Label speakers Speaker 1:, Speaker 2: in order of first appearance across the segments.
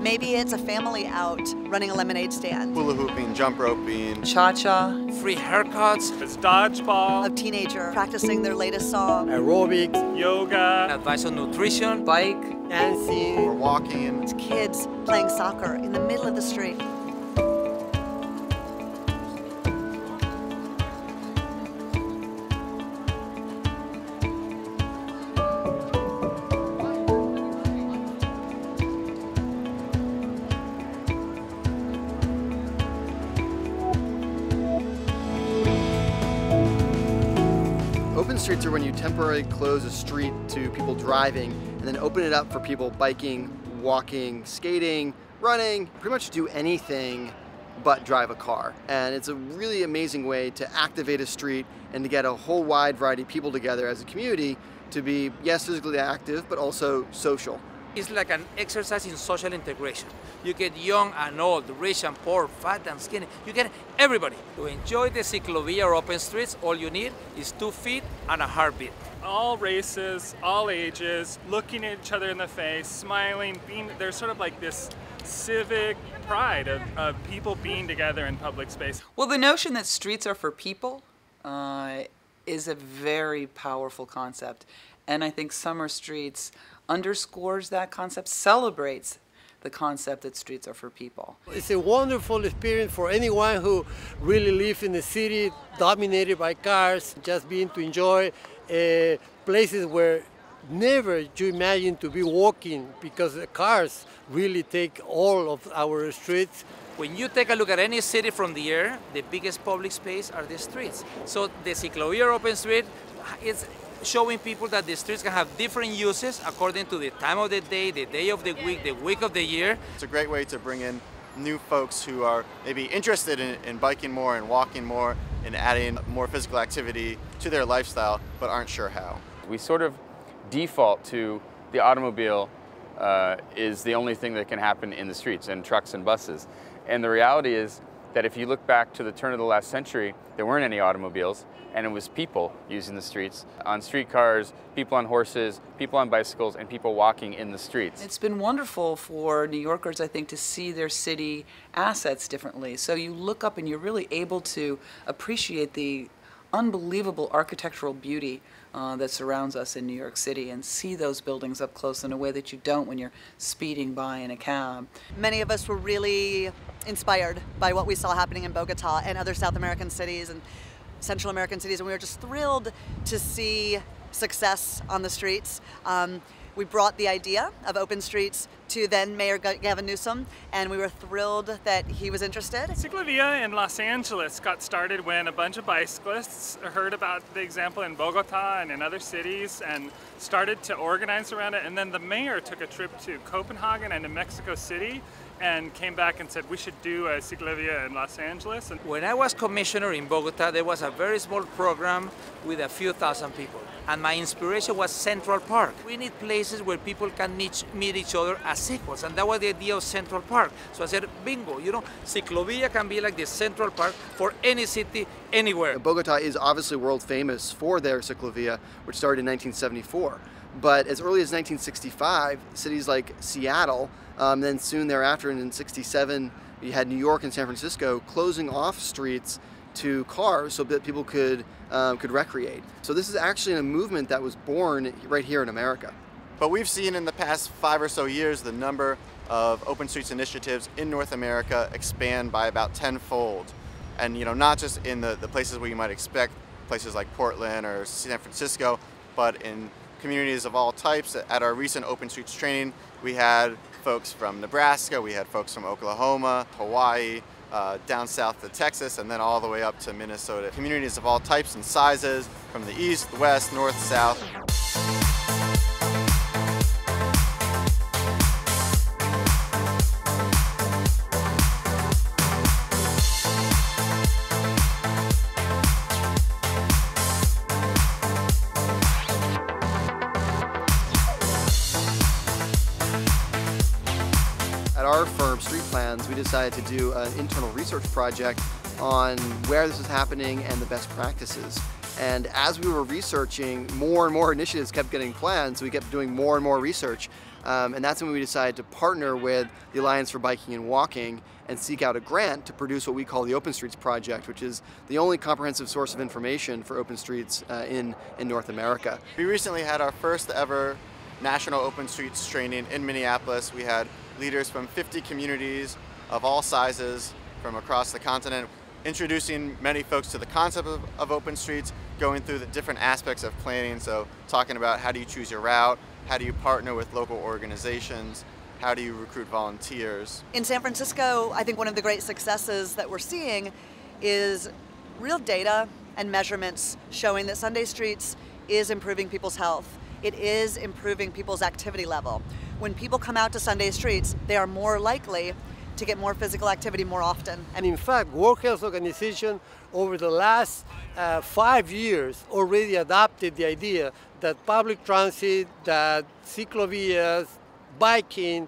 Speaker 1: Maybe it's a family out running a lemonade stand.
Speaker 2: Hula hooping, jump roping.
Speaker 3: Cha-cha.
Speaker 4: Free haircuts.
Speaker 5: It's dodgeball.
Speaker 1: A teenager practicing their latest song.
Speaker 6: Aerobics.
Speaker 5: Yoga.
Speaker 4: Advice on nutrition.
Speaker 3: Bike.
Speaker 6: Dancing.
Speaker 2: Or walking.
Speaker 1: It's kids playing soccer in the middle of the street.
Speaker 7: Streets are when you temporarily close a street to people driving and then open it up for people biking, walking, skating, running, pretty much do anything but drive a car. And it's a really amazing way to activate a street and to get a whole wide variety of people together as a community to be, yes, physically active, but also social.
Speaker 4: It's like an exercise in social integration. You get young and old, rich and poor, fat and skinny. You get everybody. To enjoy the ciclovia or open streets, all you need is two feet and a heartbeat.
Speaker 5: All races, all ages, looking at each other in the face, smiling, being, there's sort of like this civic pride of, of people being together in public space.
Speaker 3: Well, the notion that streets are for people uh, is a very powerful concept. And I think Summer Streets underscores that concept, celebrates the concept that streets are for people.
Speaker 6: It's a wonderful experience for anyone who really lives in a city dominated by cars, just being to enjoy uh, places where never you imagine to be walking because the cars really take all of our streets.
Speaker 4: When you take a look at any city from the air, the biggest public space are the streets. So the ciclovia open street is showing people that the streets can have different uses according to the time of the day, the day of the week, the week of the year.
Speaker 2: It's a great way to bring in new folks who are maybe interested in, in biking more and walking more and adding more physical activity to their lifestyle, but aren't sure how.
Speaker 8: We sort of default to the automobile uh, is the only thing that can happen in the streets and trucks and buses. And the reality is that if you look back to the turn of the last century, there weren't any automobiles and it was people using the streets on streetcars, people on horses, people on bicycles, and people walking in the streets.
Speaker 3: It's been wonderful for New Yorkers, I think, to see their city assets differently. So you look up and you're really able to appreciate the unbelievable architectural beauty uh, that surrounds us in New York City and see those buildings up close in a way that you don't when you're speeding by in a cab.
Speaker 1: Many of us were really inspired by what we saw happening in Bogota and other South American cities and Central American cities, and we were just thrilled to see success on the streets. Um, we brought the idea of open streets to then Mayor Gavin Newsom, and we were thrilled that he was interested.
Speaker 5: Ciclovia in Los Angeles got started when a bunch of bicyclists heard about the example in Bogota and in other cities and started to organize around it. And then the mayor took a trip to Copenhagen and to Mexico City and came back and said we should do a ciclovia in Los Angeles. And
Speaker 4: when I was commissioner in Bogota, there was a very small program with a few thousand people. And my inspiration was Central Park. We need places where people can meet, meet each other as equals. And that was the idea of Central Park. So I said, bingo, you know, ciclovia can be like the Central Park for any city, anywhere.
Speaker 7: Bogota is obviously world famous for their ciclovia, which started in 1974. But as early as 1965, cities like Seattle, um, then soon thereafter in 67, you had New York and San Francisco closing off streets to cars so that people could, um, could recreate. So this is actually a movement that was born right here in America.
Speaker 2: But we've seen in the past five or so years the number of open streets initiatives in North America expand by about tenfold. And you know, not just in the, the places where you might expect, places like Portland or San Francisco, but in communities of all types. At our recent Open Streets training, we had folks from Nebraska, we had folks from Oklahoma, Hawaii, uh, down south to Texas, and then all the way up to Minnesota. Communities of all types and sizes, from the east, the west, north, south.
Speaker 7: We decided to do an internal research project on where this is happening and the best practices. And as we were researching, more and more initiatives kept getting planned, so we kept doing more and more research. Um, and that's when we decided to partner with the Alliance for Biking and Walking and seek out a grant to produce what we call the Open Streets Project, which is the only comprehensive source of information for open streets uh, in, in North America.
Speaker 2: We recently had our first ever National Open Streets training in Minneapolis. We had leaders from 50 communities of all sizes from across the continent introducing many folks to the concept of, of, open streets, going through the different aspects of planning. So talking about how do you choose your route, how do you partner with local organizations, how do you recruit volunteers.
Speaker 1: In San Francisco, I think one of the great successes that we're seeing is real data and measurements showing that Sunday Streets is improving people's health. It is improving people's activity level. When people come out to Sunday Streets, they are more likely to get more physical activity more often.
Speaker 6: And in fact, World Health Organization over the last uh, five years already adopted the idea that public transit, that ciclovias, biking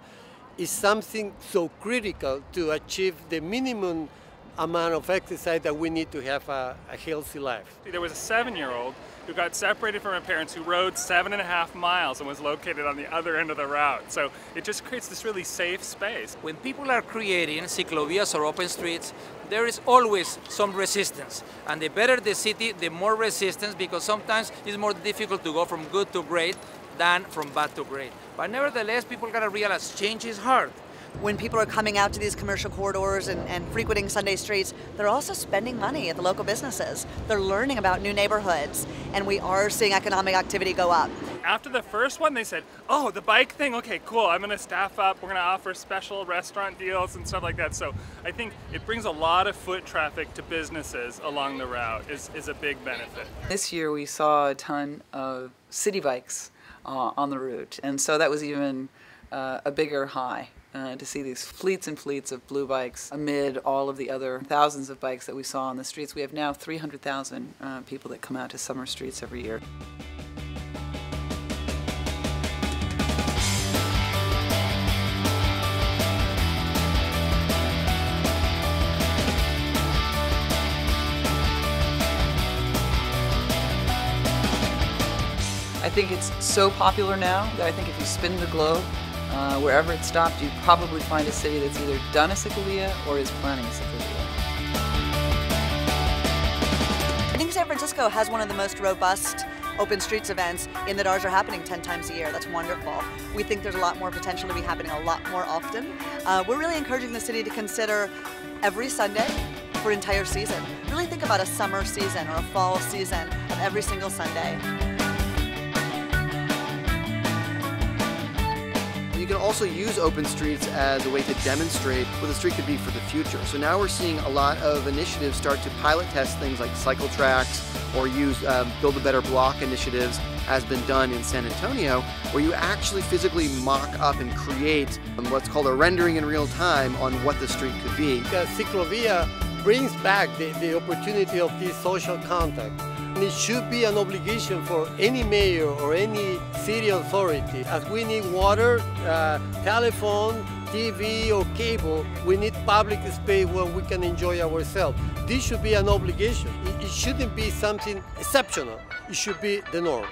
Speaker 6: is something so critical to achieve the minimum amount of exercise that we need to have a, a healthy life.
Speaker 5: There was a seven-year-old who got separated from her parents who rode seven and a half miles and was located on the other end of the route. So it just creates this really safe space.
Speaker 4: When people are creating ciclovias or open streets, there is always some resistance. And the better the city, the more resistance because sometimes it's more difficult to go from good to great than from bad to great. But nevertheless, people gotta realize change is hard
Speaker 1: when people are coming out to these commercial corridors and, and, frequenting Sunday streets, they're also spending money at the local businesses. They're learning about new neighborhoods, and we are seeing economic activity go up.
Speaker 5: After the first one, they said, oh, the bike thing, okay, cool, I'm gonna staff up, we're gonna offer special restaurant deals and stuff like that. So I think it brings a lot of foot traffic to businesses along the route is, is a big benefit.
Speaker 3: This year we saw a ton of Citi Bikes uh, on the route, and so that was even uh, a bigger high uh, to see these fleets and fleets of blue bikes amid all of the other thousands of bikes that we saw on the streets. We have now 300,000 uh, people that come out to summer streets every year. Think it's so popular now that I think if you spin the globe, uh, wherever it stopped, you'd probably find a city that's either done a ciclovia or is planning a ciclovia.
Speaker 1: I think San Francisco has one of the most robust open streets events in that ours are happening 10 times a year. That's wonderful. We think there's a lot more potential to be happening a lot more often. Uh, we're really encouraging the city to consider every Sunday for entire season. Really think about a summer season or a fall season of every single Sunday.
Speaker 7: Can also use open streets as a way to demonstrate what the street could be for the future. So now we're seeing a lot of initiatives start to pilot test things like cycle tracks or use um, Build a Better Block initiatives has been done in San Antonio, where you actually physically mock up and create what's called a rendering in real time on what the street could be.
Speaker 6: Because Ciclovia brings back the, the opportunity of this social contact. And it should be an obligation for any mayor or any city authority. As we need water, uh, telephone, TV or cable, we need public space where we can enjoy ourselves. This should be an obligation. It, it shouldn't be something exceptional. It should be the norm.